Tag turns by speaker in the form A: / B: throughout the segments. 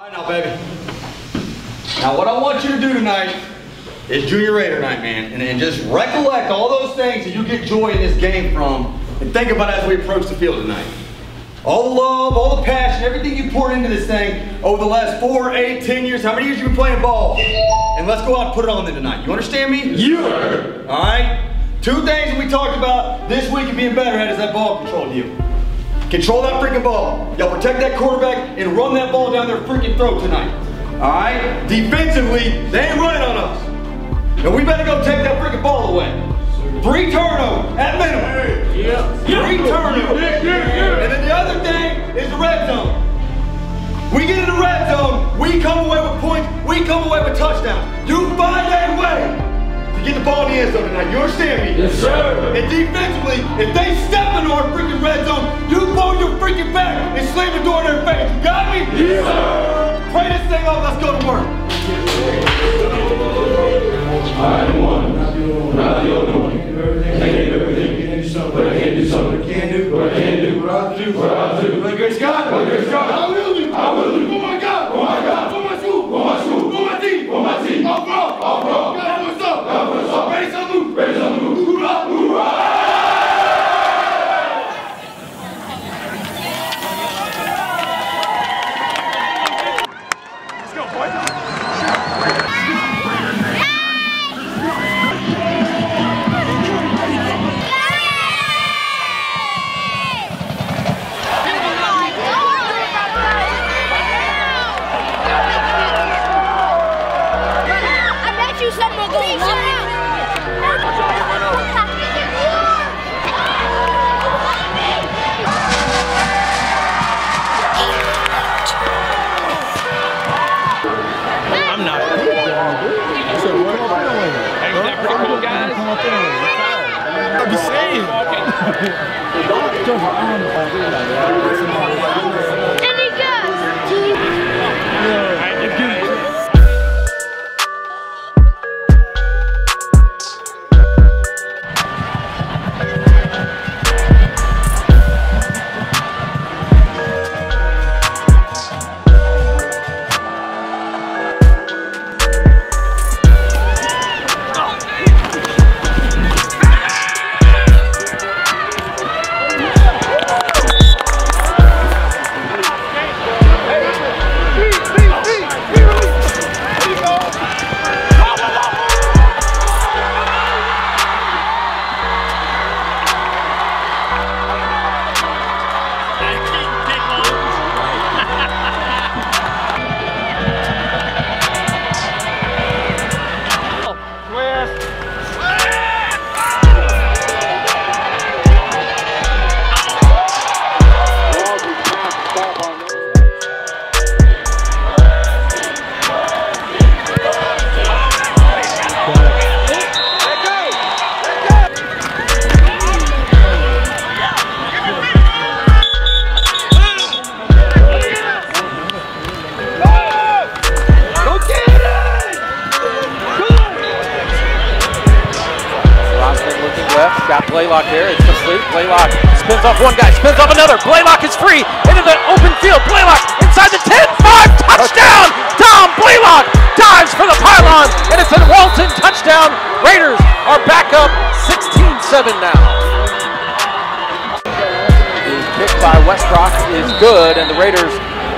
A: All right now, baby. Now, what I want you to do tonight is Junior Raider night, man. And, and just recollect all those things that you get joy in this game from and think about it as we approach the field tonight. All the love, all the passion, everything you poured into this thing over the last four, eight, ten years, how many years you been playing ball? And let's go out and put it on there tonight. You understand me?
B: You
A: All right? Two things that we talked about this week of being better at is that ball control you. Control that freaking ball. Y'all protect that quarterback and run that ball down their freaking throat tonight. All right? Defensively, they ain't running on us. And we better go take that freaking ball away. Three turnovers at minimum. Three turnovers. And then the other thing is the red zone. We get in the red zone, we come away with points, we come away with touchdowns. You find that way get the ball in the end zone tonight. You understand me?
B: Yes, sir.
A: And defensively, if they step into our freaking red zone, you pull your freaking back and slam the door in their face. You got me?
B: Yes, sir.
A: Pray this thing up, let's go to work.
B: I am the one, not the only one. I can't do everything, but I can do something. I can do what I can do, what I do, what I do. By grace God, by grace God, I will do, I will do.
C: Blaylock there, it's complete. Blaylock spins off one guy, spins off another. Blaylock is free into the open field. Blaylock inside the 10, 5, touchdown! Tom Blaylock dives for the pylon, and it's a Walton touchdown. Raiders are back up 16-7 now. The kick by Westrock is good, and the Raiders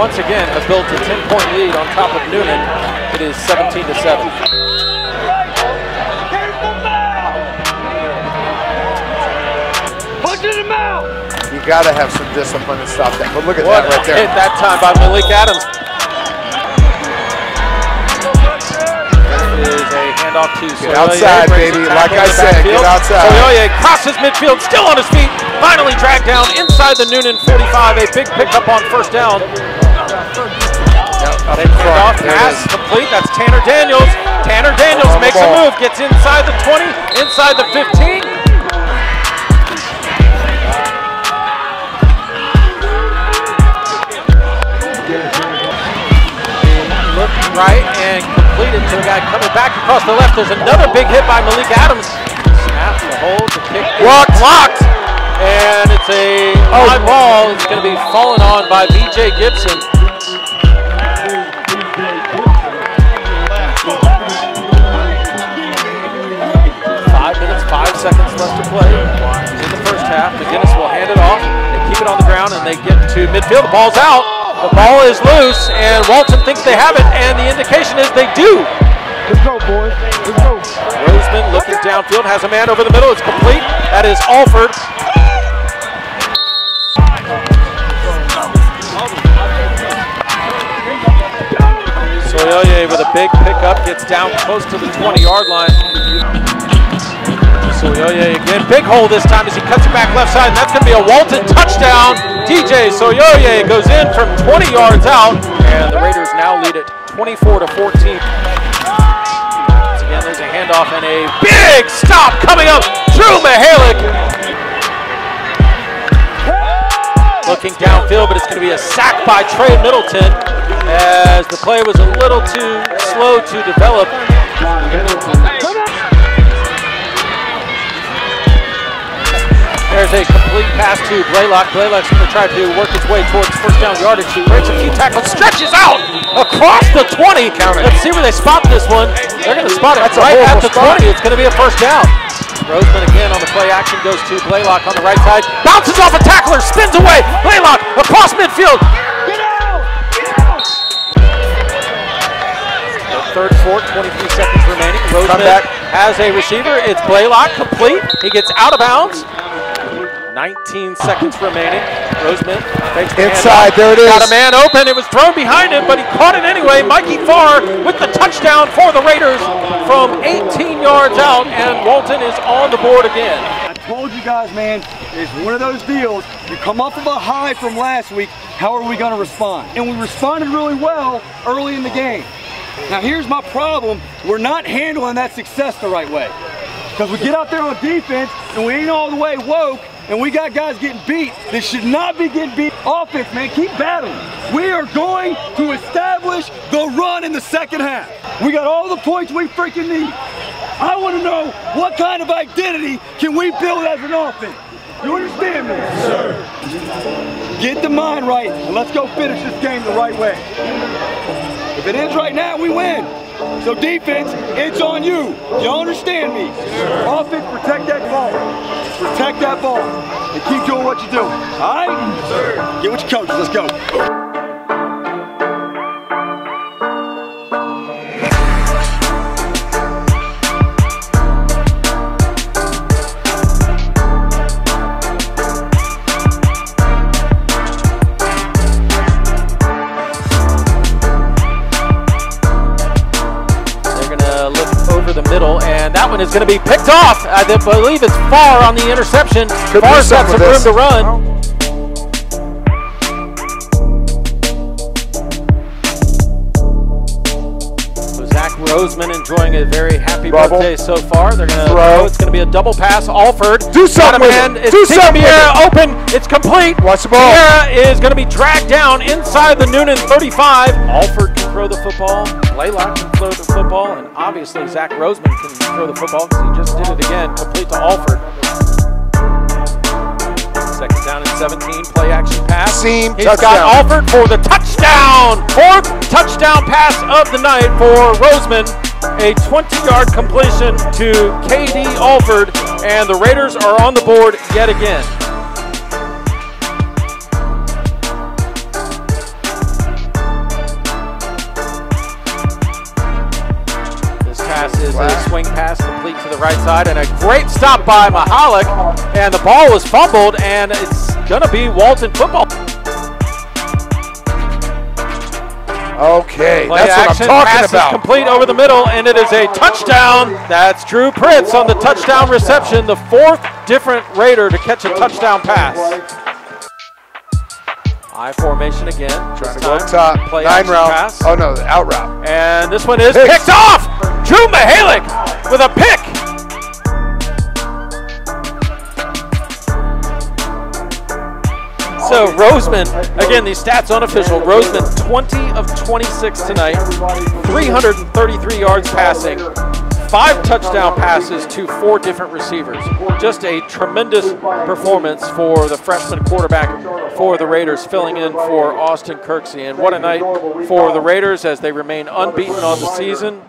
C: once again have built a 10-point lead on top of Newnan. It is 17 to 7.
D: You gotta have some discipline to stop that. But look at
C: What
D: that right
C: there. hit that time by Malik Adams. This is a handoff to
D: outside, baby. Like I said, get outside.
C: Soyoye crosses midfield, still on his feet. Finally dragged down inside the Newnan 45. A big pickup on first down.
D: Up
C: They
D: in front.
C: off,
D: There
C: pass complete. That's Tanner Daniels. Tanner Daniels makes a move, gets inside the 20, inside the 15. right and completed to the guy coming back across the left. There's another big hit by Malik Adams. Snap the hold, the kick.
D: Blocked.
C: Blocked. And it's a oh. high ball. It's going to be fallen on by B.J. Gibson. Five minutes, five seconds left to play. In the first half. McGinnis will hand it off. They keep it on the ground, and they get to midfield. The ball's out. The ball is loose, and Walton thinks they have it, and the indication is they do.
B: Let's go, boys. Let's go.
C: Roseman looking downfield, has a man over the middle. It's complete. That is Alford. Soyoye with a big pickup gets down close to the 20-yard line. Soyoye again, big hole this time as he cuts it back left side, and that's going to be a Walton touchdown. DJ Soyoye goes in from 20 yards out, and the Raiders now lead it 24 to 14. Once again, there's a handoff and a big stop coming up. Drew Mihalik looking downfield, but it's going to be a sack by Trey Middleton as the play was a little too slow to develop. There's a complete pass to Blaylock. Blaylock's going to try to work his way towards first down yardage. He breaks a few tackles, stretches out across the 20. Let's see where they spot this one. They're going to spot it
D: That's
C: right at the
D: spot.
C: 20. It's going to be a first down. Roseman again on the play action goes to Blaylock on the right side. Bounces off a tackler, spins away. Blaylock across midfield. Third four, 23 seconds remaining. Roseman
D: back.
C: has a receiver. It's Blaylock complete. He gets out of bounds. 19 seconds remaining. Roseman takes the
D: Inside,
C: handoff.
D: there it is.
C: Got a man open. It was thrown behind him, but he caught it anyway. Mikey Farr with the touchdown for the Raiders from 18 yards out, and Walton is on the board again.
A: I told you guys, man, it's one of those deals. You come off of a high from last week. How are we going to respond? And we responded really well early in the game. Now, here's my problem. We're not handling that success the right way. Because we get out there on defense and we ain't all the way woke and we got guys getting beat that should not be getting beat. Offense, man, keep battling. We are going to establish the run in the second half. We got all the points we freaking need. I want to know what kind of identity can we build as an offense? You understand me? Sir. Get the mind right and let's go finish this game the right way. If it ends right now, we win. So defense, it's on you. Y'all understand me? Offense, protect that ball. Protect that ball. And keep doing what you do. All right? Get with your coaches. Let's go.
C: Going to be picked off. I believe it's far on the interception.
D: Could do
C: Farr's got
D: something
C: some room
D: this.
C: to run. So Zach Roseman enjoying a very happy
D: Bubble.
C: birthday so far. They're going to
D: Throw.
C: throw. It's going to be a double pass. Alford.
D: Do something with
C: man.
D: it.
C: It's
D: Do something with
C: Vieira open. It's complete.
D: Watch the ball.
C: Vieira is going to be dragged down inside the Newnan 35. Alford can throw the football. Blaylock can throw the football. And obviously, Zach Roseman can throw the football because he just did it again. Complete to Alford. Second down and 17. Play action pass.
D: Seam,
C: He's
D: touchdown.
C: got Alford for the touchdown. Fourth touchdown pass of the night for Roseman. A 20-yard completion to KD Alford, and the Raiders are on the board yet again. Is a swing pass complete to the right side, and a great stop by Mahalik, and the ball was fumbled, and it's gonna be Walton football.
D: Okay,
C: Play
D: that's what I'm talking about.
C: complete over the middle, and it is a touchdown. That's Drew Pritz on the touchdown reception, the fourth different Raider to catch a touchdown pass. I formation again.
D: Trying to go up top.
C: Play
D: Nine route.
C: pass.
D: Oh no, the out route.
C: And this one is
D: Pick.
C: picked off. Drew Mahalik with a pick. So Roseman, again, these stats unofficial. Roseman, 20 of 26 tonight, 333 yards passing, five touchdown passes to four different receivers. Just a tremendous performance for the freshman quarterback for the Raiders, filling in for Austin Kirksey. And what a night for the Raiders as they remain unbeaten on the season.